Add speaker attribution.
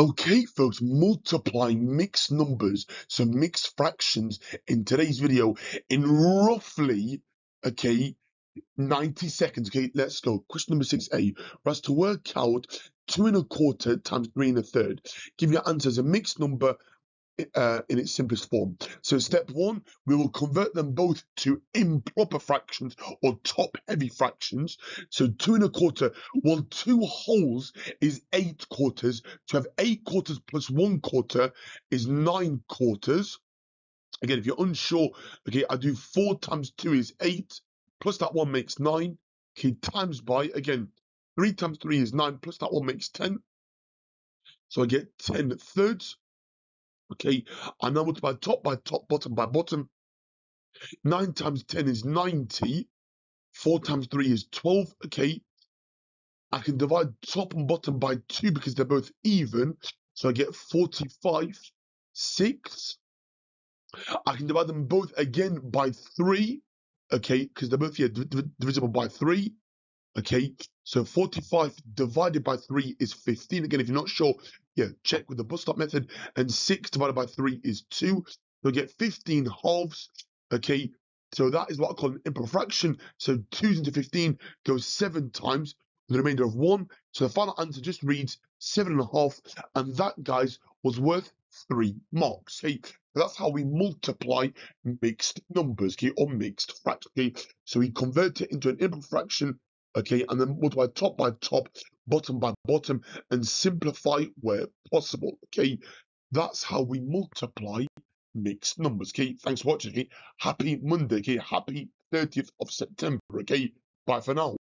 Speaker 1: Okay, folks, multiplying mixed numbers, so mixed fractions in today's video in roughly, okay, 90 seconds. Okay, let's go. Question number 6a. For us to work out two and a quarter times three and a third. Give your answer as a mixed number uh, in its simplest form. So step one, we will convert them both to improper fractions or top-heavy fractions. So two and a quarter, well, two wholes is eight quarters. To have eight quarters plus one quarter is nine quarters. Again, if you're unsure, okay, I do four times two is eight, plus that one makes nine. Okay, times by, again, three times three is nine, plus that one makes 10. So I get 10 thirds. Okay, I now multiply top by top, bottom by bottom. 9 times 10 is 90. 4 times 3 is 12. Okay, I can divide top and bottom by 2 because they're both even. So I get 45 6. I can divide them both again by 3. Okay, because they're both here divisible by 3. Okay, so 45 divided by 3 is 15. Again, if you're not sure, yeah, check with the bus stop method. And 6 divided by 3 is 2. You'll get 15 halves. Okay, so that is what I call an improper fraction. So 2 into 15 goes 7 times the remainder of 1. So the final answer just reads 7.5. And a half. And that, guys, was worth 3 marks. Okay, that's how we multiply mixed numbers, okay, or mixed fractions. Okay, so we convert it into an improper fraction okay, and then multiply top by top, bottom by bottom, and simplify where possible, okay? That's how we multiply mixed numbers, okay? Thanks for watching, okay? Happy Monday, okay? Happy 30th of September, okay? Bye for now.